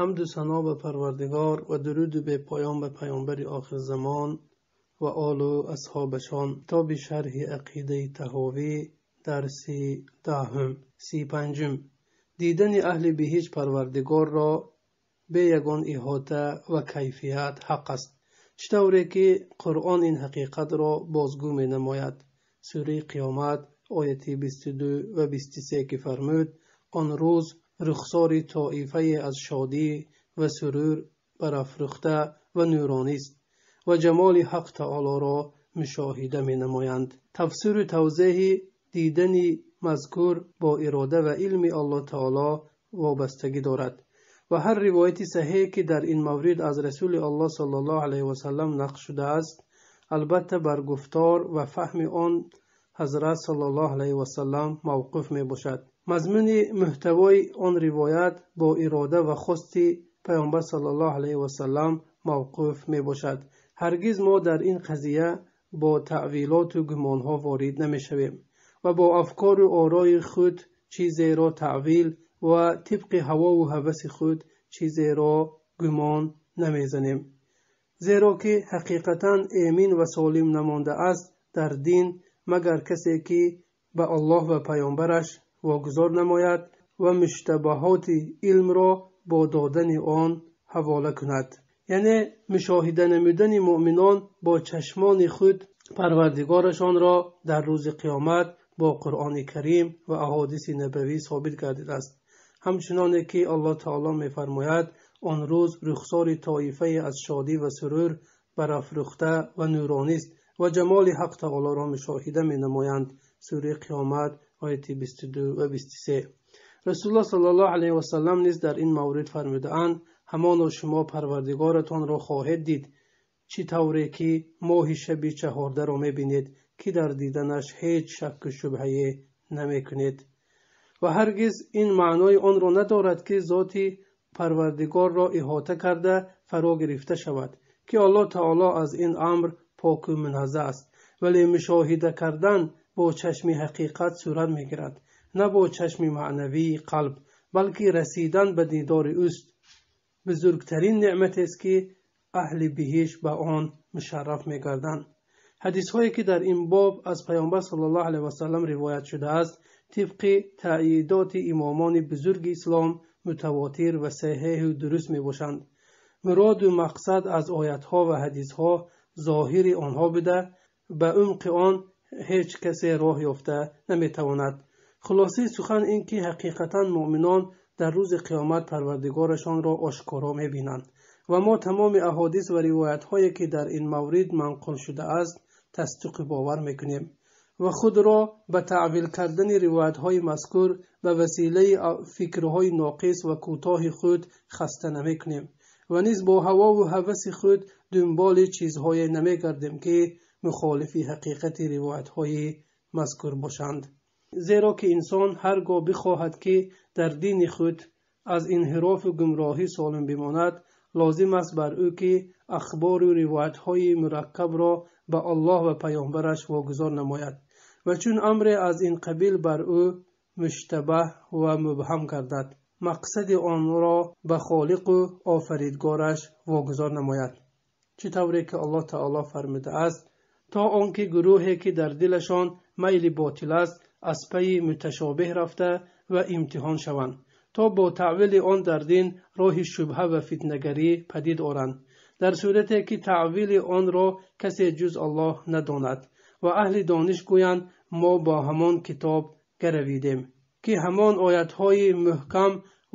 ҳамду сано ба парвардигор ва дуруду бепоён ба паёнбари охирзамон ва олу асҳобашон китоби шарҳи ақидаи таҳовӣ дарси даҳум си панҷум. Дидани аҳли биҳиш парвардигорро бе ягон иҳота ва кайфият ҳақ аст. Чӣ тавре ки қуръон ин ҳақиқатро бозгӯ менамояд. Сураи қиёмат ояти бисту ду ва бисту се ки фармуд он рӯз рухсори тоифае аз шодӣ ва сурур барафрӯхта ва нуронист ва ҷамоли ҳақ таолоро мушоҳида менамоянд тафсиру тавзеҳи дидани мазкур бо ирода ва илми аллоҳ таоло вобастагӣ дорад ва ҳар ривояти саҳеҳе ки дар ин маврид аз расули аллоҳ сал аллоҳ алайҳи васалам нақл шудааст албатта бар гуфтор ва фаҳми он ҳазрат сал аллоҳ алайҳи васалам мавқуф мебошад мазмуни муҳтавои он ривоят бо ирода ва хости паёнбар сал аллоҳ алайҳи васалам мавқуф мебошад. Ҳаргиз мо дар ин қазия бо таъвилоту гумонҳо ворид намешавем ва бо афкору орои худ чизеро таъвил ва тибқи ҳавову ҳаваси худ чизеро гумон намезанем. Зеро ки ҳақиқатан эмин ва солим намондааст дар дин магар касе ки ба аллоҳ ва паёнбараш вогузор намояд ва муштабаҳоти илмро бо додани он ҳавола кунад. Яъне мушоҳида намудани муъминон бо чашмони худ парвардигорашонро дар рӯзи қиёмат бо қуръони карим ва аҳодиси набавӣ собит гардидааст ҳамчуноне ки аллоҳ таоло мефармояд он рӯз рухсори тоифае аз шодӣ ва сурур барафрӯхта ва нуронист ва ҷамоли ҳақ таолоро мушоҳида менамоянд. Сураи қиёмат ояти бисту ва бисту се расулуллоҳ сал аллоҳ алайҳи васалам низ дар ин маврид фармудаанд ҳамоно шумо парвардигоратонро хоҳед дид. Чӣ тавре ки моҳи шаби чаҳордаро мебинед ки дар диданаш ҳеҷ шакку шубҳае намекунед? Ва ҳаргиз ин маънои онро надорад ки зоти парвардигорро иҳота карда фаро гирифта шавад ки аллоҳ таоло аз ин амр поку муназза аст вале мушоҳида кардан бо чашми ҳақиқат сурат мегирад. На бо чашми маънавии қалб балки расидан ба дидори ӯст бузургтарин неъматест ки аҳли биҳиш ба он мушарраф мегарданд. Ҳадисҳое ки дар ин боб аз паёнбар сал аллоҳ алайҳи васалам ривоят шудааст тибқи таъидоти имомони бузурги ислом мутавотир ва саҳеҳу дуруст мебошанд. Муроду мақсад аз оятҳо ва ҳадисҳо зоҳири онҳо буда ба умқи он ҳеҷ касе роҳ ёфта наметавонад. Хулосаи сухан ин ки ҳақиқатан муъминон дар рӯзи қиёмат парвардигорашонро ошкоро мебинанд. Ва мо тамоми аҳодис ва ривоятҳое ки дар ин маврид манқул шудааст тасдиқу бовар мекунем. Ва худро ба таъвил кардани ривоятҳои мазкур ба василаи фикрҳои ноқис ва кӯтоҳи худ хаста намекунем. Ва низ бо ҳавову ҳаваси худ дунболи чизҳое намегардем ки мухолифи ҳақиқати ривоятҳои мазкур бошанд. Зеро ки инсон ҳар гоҳ бихоҳад ки дар дини худ аз инҳирофу гумроҳӣ солим бимонад лозим аст бар ӯ ки ахбору ривоятҳои мураккабро ба аллоҳ ва паёнбараш вогузор намояд. Ва чун амре аз ин қабил бар ӯ муштабаҳ ва мубҳам гардад. Мақсади онро ба холиқу офаридгораш вогузор намояд чӣ тавре ки аллоҳ таоло фармудааст то он ки гурӯҳе ки дар дилашон майли ботил аст аз пайи муташобеҳ рафта ва имтиҳон шаванд. То бо таъвили он дар дин роҳи шубҳа ва фитнагарӣ падид оранд. Дар сурате ки таъвили онро касе ҷуз аллоҳ надонад. Ва аҳли дониш гӯянд мо бо ҳамон китоб гаравидем ки ҳамон оятҳои муҳкам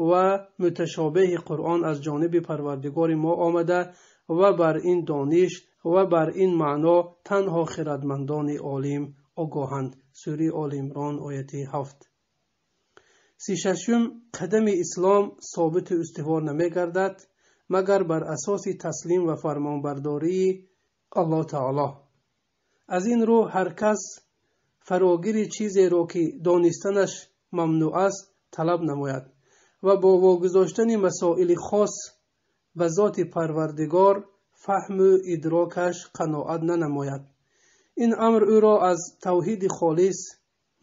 ва муташобеҳи қуръон аз ҷониби парвардигори мо омада ва бар ин дониш ва бар ин маъно танҳо хиратмандони олим огоҳанд. Сури оли имрон ояти ҳафт. Сишашум қадами ислом собиту устувор намегардад магар бар асоси таслим ва фармонбардории аллоҳ таоло аз ин рӯ ҳар кас фарогири чизеро ки донистанаш мамнӯъ аст талаб намояд ва бо вогузоштани масоили хос ба зоти парвардигор фаҳму идрокаш қаноат нанамояд. Ин амр ӯро аз тавҳиди холис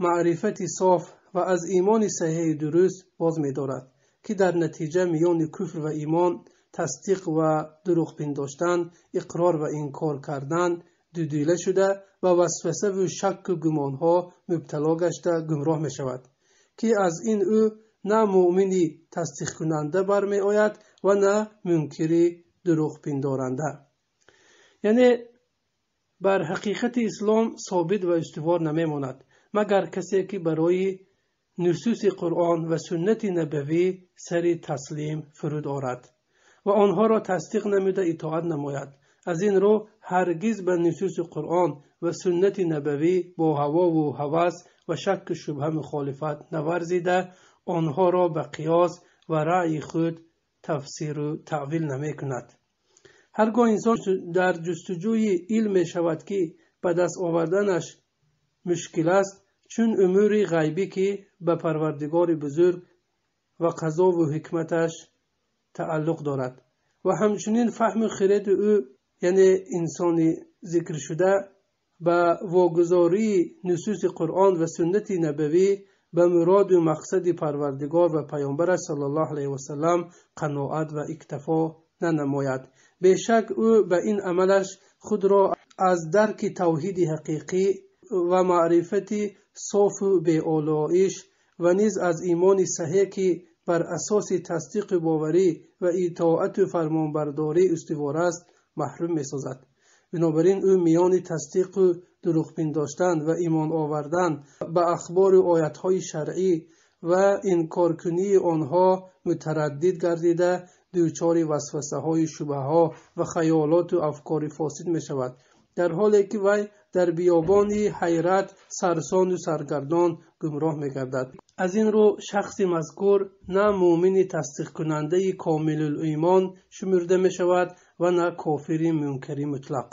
маърифати соф ва аз имони саҳеҳи дуруст боз медорад ки дар натиҷа миёни куфр ва имон тасдиқ ва дурӯғ пиндоштан иқрор ва инкор кардан дудила шуда ба васвасаву шакку гумонҳо мубтало гашта гумроҳ мешавад ки аз ин ӯ на муъмини тасдиқкунанда бармеояд ва на мункири дурӯғпиндоранда яъне бар ҳақиқати ислом собит ва устувор намемонад. Магар касе ки барои нусуси қуръон ва суннати набавӣ сари таслим фуруд орад ва онҳоро тасдиқ намуда итоат намояд. Аз ин рӯ ҳаргиз ба нусуси қуръон ва суннати набавӣ бо ҳавову ҳавас ва шакку шубҳа мухолифат наварзида онҳоро ба қиёс ва раъйи худ тафсиру таъвил намекунад. Ҳар гоҳ инсон дар ҷустуҷӯи илм мешавад ки ба даст оварданаш мушкил аст чун умури ғайбӣ ки ба парвардигори бузург ва қазову ҳикматаш тааллуқ дорад. Ва ҳамчунин фаҳму хиреди ӯ яъне инсони зикршуда ба вогузории нусуси қуръон ва суннати набавӣ ба муроду мақсади парвардигор ва паёмбараш сал л алайҳ васалам қаноат ва иктафо нанамояд. Бешак ӯ ба ин амалаш худро аз дарки тавҳиди ҳақиқӣ ва маърифати софу беолоиш ва низ аз имони саҳеҳ ки бар асоси тасдиқу боварӣ ва итоату фармонбардорӣ устувор аст маҳрум месозад. Бинобар ин ӯ миёни тасдиқу дурӯғпиндоштан ва имон овардан ба ахбору оятҳои шаръӣ ва инкоркунии онҳо мутараддид гардида дучори васвасаҳои шубҳаҳо ва хаёлоту афкори фосид мешавад. Дар ҳоле ки вай дар биёбони ҳайрат сарсону саргардон гумроҳ мегардад. Аз ин рӯ шахси мазкур на муъмини тасдиқкунандаи комилулимон шумурда мешавад ва на кофири мункари мутлақ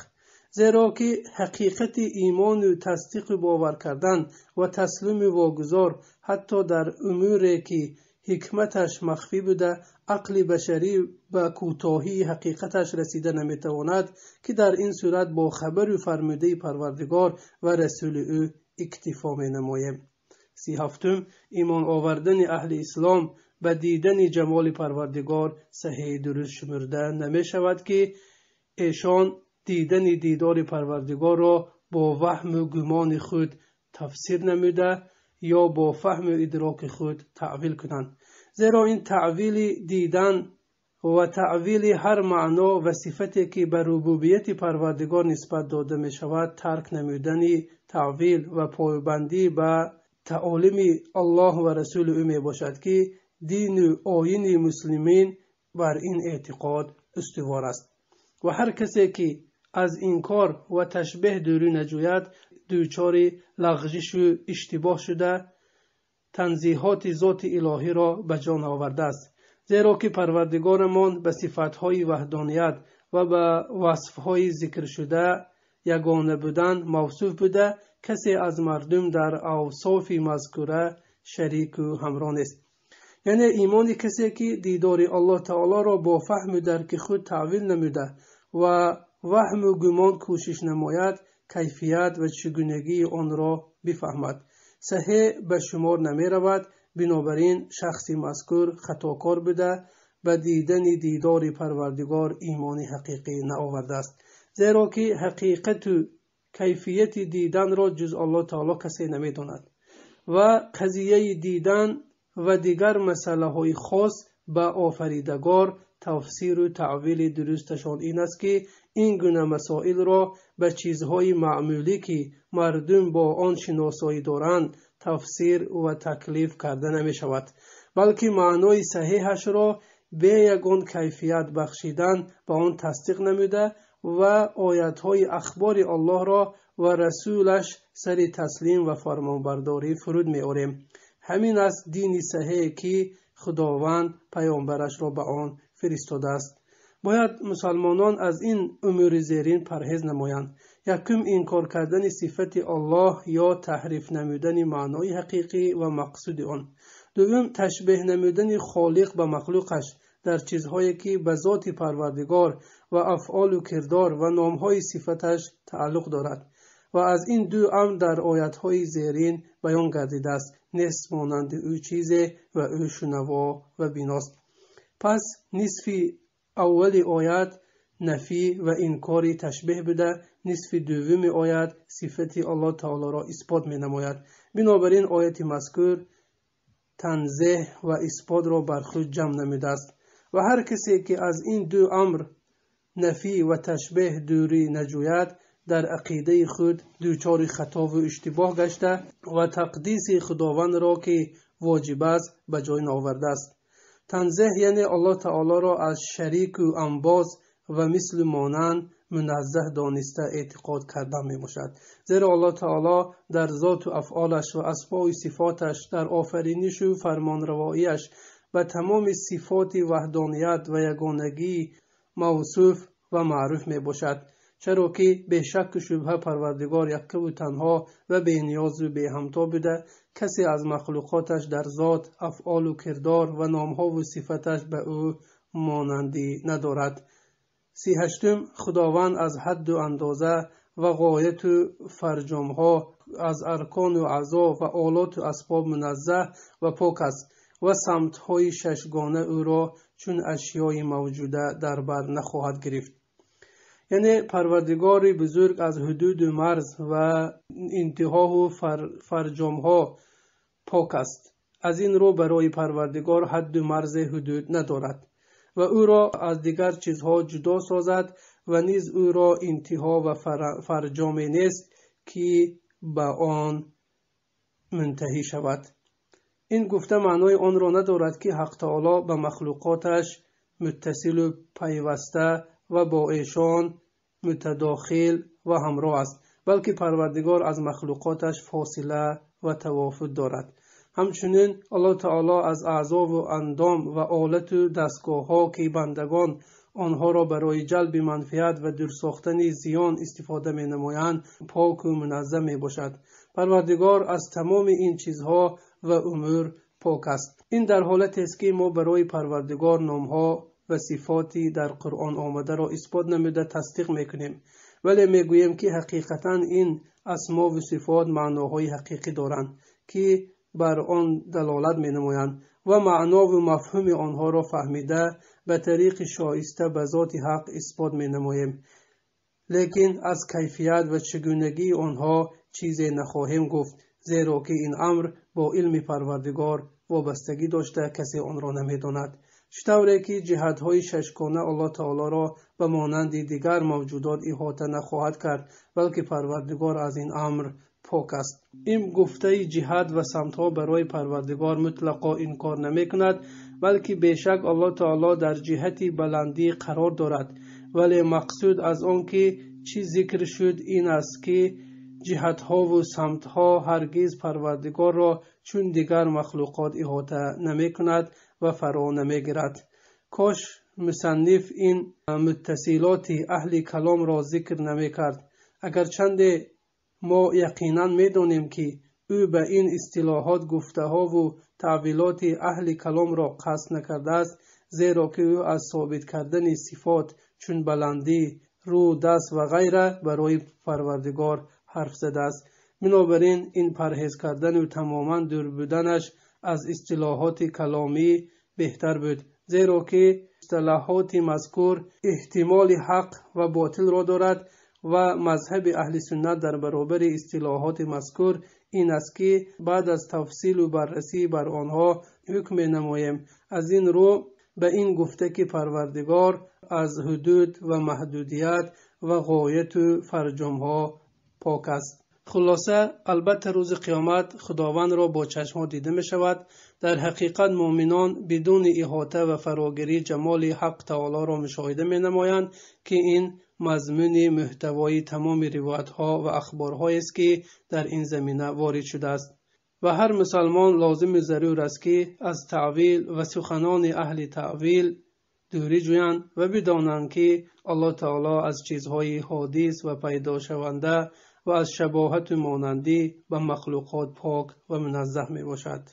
зеро ки ҳақиқати имону тасдиқу бовар кардан ва таслиму вогузор ҳатто дар умуре ки ҳикматаш махфӣ буда ақли башарӣ ба кӯтоҳии ҳақиқаташ расида наметавонад ки дар ин сурат бо хабару фармудаи парвардигор ва расули ӯ иктифо менамоем. Сиҳафтум имон овардани аҳли ислом ба дидани ҷамоли парвардигор саҳеҳи дуруст шумурда намешавад ки эшон дидани дидори парвардигорро бо ваҳму гумони худ тафсир намуда ё бо фаҳму идроки худ таъвил кунанд зеро ин таъвили дидан ва таъвили ҳар маъно ва сифате ки ба рубубияти парвардигор нисбат дода мешавад тарк намудани таъвил ва пойбандӣ ба таолими аллоҳ ва расули ӯ мебошад ки дину оини муслимин бар ин эътиқод устувор аст ва ҳар касе ки аз инкор ва ташбеҳ дурӣ наҷӯяд дучори лағжишу иштибоҳ шуда танзиҳоти зоти илоҳиро ба ҷон овардааст. Зеро ки парвардигорамон ба сифатҳои ваҳдоният ва ба васфҳои зикршуда ягона будан мавсуф буда касе аз мардум дар авсофи мазкура шарику ҳамроҳ нест яъне имони касе ки дидори аллоҳ таолоро бо фаҳму дарки худ таъвил намуда ва ваҳму гумон кӯшиш намояд кайфият ва чигунагии онро бифаҳмад. Саҳеҳ ба шумор намеравад бинобар ин шахси мазкур хатокор буда ба дидани дидори парвардигор имони ҳақиқӣ наовардааст. Зеро ки ҳақиқату кайфияти диданро ҷуз аллоҳ таоло касе намедонад. Ва қазияи дидан ва дигар масъалаҳои хос ба офаридагор тафсиру таъвили дурусташон ин аст ки ин гуна масоилро ба чизҳои маъмулӣ ки мардум бо он шиносоӣ доранд тафсир ва таклиф карда намешавад. Балки маънои саҳеҳашро бе ягон кайфият бахшидан ба он тасдиқ намуда ва оятҳои ахбори аллоҳро ва расулаш сари таслим ва фармонбардорӣ фуруд меорем. Ҳамин аст дини саҳеҳе ки худованд паёмбарашро ба он фиристодааст бояд мусалмонон аз ин умури зерин парҳез намоянд. Якум инкор кардани сифати аллоҳ ё таҳриф намудани маънои ҳақиқӣ ва мақсуди он. Дуввум ташбеҳ намудани холиқ ба махлуқаш дар чизҳое ки ба зоти парвардигор ва афъолу кирдор ва номҳои сифаташ тааллуқ дорад. Ва аз ин ду амр дар оятҳои зерин баён гардидааст. Нест монанди ӯ чизе ва ӯ шунаво ва биност. Пас нисфи аввали оят нафӣ ва инкори ташбеҳ буда нисфи дуввуми оят сифати аллоҳ таолоро исбот менамояд. Бинобар ин ояти мазкур танзеҳ ва исботро бар худ ҷамъ намудааст. Ва ҳар касе ки аз ин ду амр нафӣ ва ташбеҳ дурӣ наҷӯяд дар ақидаи худ дучори хатову иштибоҳ гашта ва тақдиси худовандро ки воҷиб аст ба ҷой наовардааст танзеҳ яъне аллоҳ таолоро аз шарику амбоз ва мисли монанд муназзаҳ дониста эътиқод кардан мебошад. Зеро аллоҳ таоло дар зоту афъолаш ва асмои сифоташ дар офаринишу фармонравоияш ба тамоми сифоти ваҳдоният ва ягонагӣ мавсуф ва маъруф мебошад чаро ки бешакку шубҳа парвардигор яккаву танҳо ва бениёзу беҳамто буда касе аз махлуқоташ дар зот афъолу кирдор ва номҳову сифаташ ба ӯ монандӣ надорад. Сиҳаштум худованд аз ҳадду андоза ва ғояту фарҷомҳо аз аркону аъзо ва олоту асбоб муназзаҳ ва пок аст ва самтҳои шашгона ӯро чун ашёи мавҷуда дар бар нахоҳад гирифт яъне парвардигори бузург аз ҳудуду марз ва интиҳоу фарҷомҳо пок аст. Аз ин рӯ барои парвардигор ҳадду марзе ҳудуд надорад ва ӯро аз дигар чизҳо ҷудо созад ва низ ӯро интиҳо ва фарҷоме нест ки ба он мунтаҳӣ шавад. Ин гуфта маънои онро надорад ки ҳақ таоло ба махлуқоташ муттасилу пайваста ва бо эшон мутадохил ва ҳамроҳ аст балки парвардигор аз махлуқоташ фосила ва тавофут дорад ҳамчунин аллоҳ таоло аз аъзову андом ва олату дастгоҳҳо ки бандагон онҳоро барои ҷалби манфиат ва дурсохтани зиён истифода менамоянд поку муназзам мебошад парвардигор аз тамоми ин чизҳо ва умур пок аст ин дар ҳолатест ки мо барои парвардигор номҳо ва сифоти дар қуръон омадаро исбот намуда тасдиқ мекунем. Вале мегӯем ки ҳақиқатан ин асмову сифот маъноҳои ҳақиқӣ доранд ки бар он далолат менамоянд ва маънову мафҳуми онҳоро фаҳмида ба тариқи шоиста ба зоти ҳақ исбот менамоем. Лекин аз кайфият ва чигунагии онҳо чизе нахоҳем гуфт зеро ки ин амр бо илми парвардигор вобастагӣ дошта касе онро намедонад чӣ тавре ки ҷиҳатҳои шашгона аллоҳ таолоро ба монанди дигар мавҷудот иҳота нашавад кард балки парвардигор аз ин амр пок аст. Ин гуфтаи ҷиҳат ва самтҳо барои парвардигор мутлақо инкор намекунад балки бешак аллоҳ таоло дар ҷиҳати баландӣ қарор дорад. Вале мақсуд аз он ки чӣ зикр шуд ин аст ки ҷиҳатҳову самтҳо ҳаргиз парвардигорро чун дигар махлуқот иҳота намекунад ва фаро намегирад. Кош мусанниф ин муттасилоти аҳли каломро зикр намекард. Агарчанде мо яқинан медонем ки ӯ ба ин истилоҳот гуфтаҳову таъвилоти аҳли каломро қасд накардааст зеро ки ӯ аз собит кардани сифот чун баландӣ рӯ даст ва ғайра барои парвардигор ҳарф задааст. Бинобар ин ин парҳез кардану тамоман дур буданаш аз истилоҳоти каломӣ беҳтар буд зеро ки истилоҳоти мазкур эҳтимоли ҳақ ва ботилро дорад ва мазҳаби аҳли суннат дар баробари истилоҳоти мазкур ин аст ки баъд аз тафсилу баррасӣ бар онҳо ҳукм менамоем. Аз ин рӯ ба ин гуфта ки парвардигор аз ҳудуд ва маҳдудият ва ғояту фарҷомҳо пок аст хулоса албатта рӯзи қиёмат худовандро бо чашмҳо дида мешавад. Дар ҳақиқат муъминон бидуни иҳота ва фарогирӣ ҷамоли ҳақ таолоро мушоҳида менамоянд ки ин мазмуни муҳтавои тамоми ривоятҳо ва ахборҳоест ки дар ин замина ворид шудааст. Ва ҳар мусалмон лозиму зарур аст ки аз таъвил ва суханони аҳли таъвил дурӣ ҷӯянд ва бидонанд ки аллоҳ таоло аз чизҳои ҳодис ва пайдошаванда ва аз шабоҳату монандӣ ба махлуқот пок ва муназзаҳ мебошад